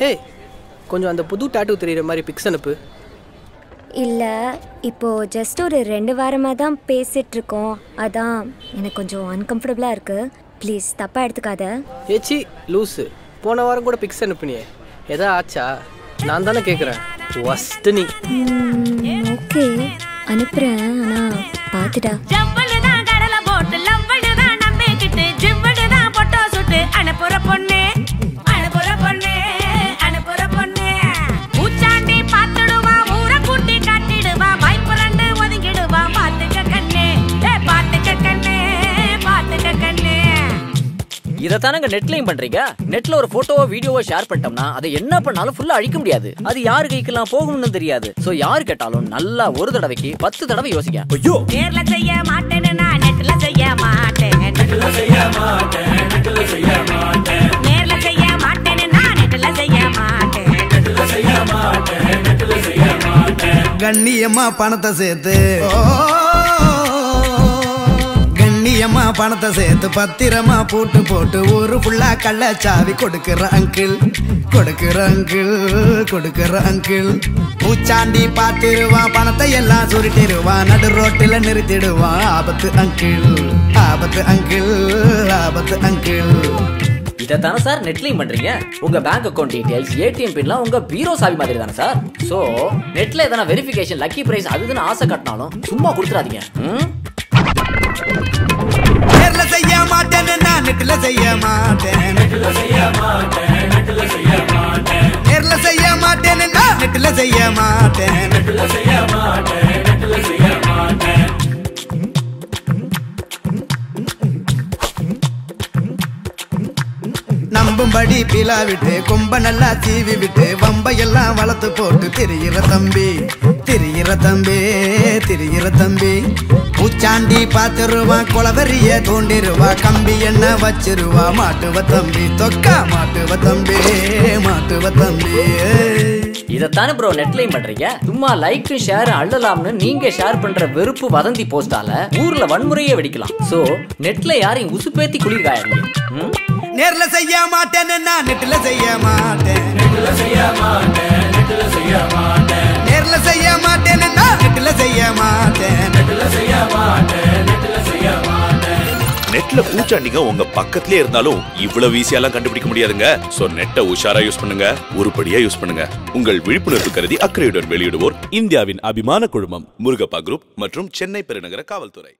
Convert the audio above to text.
ஹே கொஞ்சம் அந்த புது டாட்டூ தெரியுற மாதிரி பிக்ஸ் அனுப்பு. இல்லை இப்போ ஜஸ்ட் ஒரு ரெண்டு வாரமாக தான் பேசிட்டு இருக்கோம் அதான் எனக்கு கொஞ்சம் அன்கம்ஃபர்டபுளாக இருக்கு. ப்ளீஸ் தப்பாக எடுத்துக்காத. ஏச்சி லூஸு போன வாரம் கூட பிக்ஸ் அனுப்புனியே. எதா ஆச்சா? நான் தானே கேட்குறேன் ஃபஸ்ட்டு நீ ஓகே. அனுப்புகிறேன் ஆனால் பார்த்துடா. இதைத்தானங்க நெட்லையும் பண்றீங்க? நெட்ல ஒரு போட்டோவோ வீடியோவோ ஷேர் பண்ணிட்டோம்னா அதை என்ன பண்ணாலும் ஃபுல்லா அழிக்க முடியாது. அது யாரு கைக்கெல்லாம் போகும்னு தெரியாது. சோ யாரு கேட்டாலும் நல்லா ஒரு தடவைக்கு பத்து தடவை யோசிக்க ஐயோ! நேர்ல செய்ய மாட்டேன்னு நான் நெட்ல செய்ய மாட்டேன். நெட்ல செய்ய மாட்டேன் நெட்ல செய்ய மாட்டேன். நேர்ல செய்ய மாட்டேன்னு நான் நெட்ல செய்ய மாட்டேன். நெட்ல செய்ய மாட்டேன் நெட்ல செய்ய மாட்டேன். கண்ணியம்மா பணத்தை சேர்த்து. பணத்தை சேர்த்து பத்திரமா போட்டு போட்டு ஒரு புள்ளா கள்ள சாவி கொடுக்கிற அங்கிள் கொடுக்கிற அங்கிள் கொடுக்கிற அங்கிள் பூச்சாண்டி பார்த்துருவான் பணத்தை எல்லாம் சுருட்டிடுவான் நடு ரோட்டில் நிறுத்திடுவான். ஆபத்து அங்கிள் ஆபத்து அங்கிள் ஆபத்து அங்கிள் இதைத்தானே சார் நெட்லையும் பண்றீங்க? உங்க பேங்க் அக்கௌண்ட் டீடைல்ஸ் ஏடிஎம் பின்லாம் உங்க பீரோ சாவி மாதிரி தானே சார் சோ நெட்ல எதனா வெரிஃபிகேஷன் லக்கி பிரைஸ் அதுன்னு ஆசை கட்டினாலும் சும்மா கொடுத்துறாதீங்க. நெட்டில் செய்ய மாட்டேன் நான் நெட்டில் செய்ய மாட்டேன் நெட்டில் செய்ய மாட்டேன். நேர்ல செய்ய மாட்டேன்னு நான் நெட்டில் செய்ய மாட்டேன். நம்பும்படி பிலா விட்டு கொம்ப நல்லா சீவி விட்டு வம்பையெல்லாம் வளர்த்து போட்டு திரியிற தம்பி திரியிற தம்பி திரியிற தம்பி. பூச்சாண்டி பார்த்துருவா குளவரிய தோண்டிருவா கம்பி என்ன வச்சிருவா மாட்டுவ தம்பி தொக்கா மாட்டுவ தம்பி மாட்டுவ தம்பி. இதைத்தானே ப்ரோ நெட்லையும் பண்றீங்க? சும்மா லைக் ஷேர் அள்ளலாம்னு நீங்க ஷேர் பண்ற வெறுப்பு வதந்தி போஸ்டால ஊர்ல வன்முறையே வெடிக்கலாம். சோ நெட்ல யாரையும் உசுப்பேத்தி குளிர்காயாதீங்க ம்? நேர்ல செய்ய மாட்டேன்னு நான் நெட்டில செய்ய மாட்டேன். நெட்டில செய்ய மாட்டேன். நெட்ல பூச்சாண்டிங்க உங்க பக்கத்திலே இருந்தாலும் இவ்வளவு ஈஸியாலாம் கண்டுபிடிக்க முடியாதுங்க. சோ நெட்டை உஷாரா யூஸ் பண்ணுங்க. உருப்படியா யூஸ் பண்ணுங்க. உங்கள் விழிப்புணர்வு கருதி அக்கறையுடன் வெளியிடுவோர் இந்தியாவின் அபிமான குழுமம் முருகப்பா குரூப் மற்றும் சென்னை பெருநகர காவல்துறை.